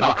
けど。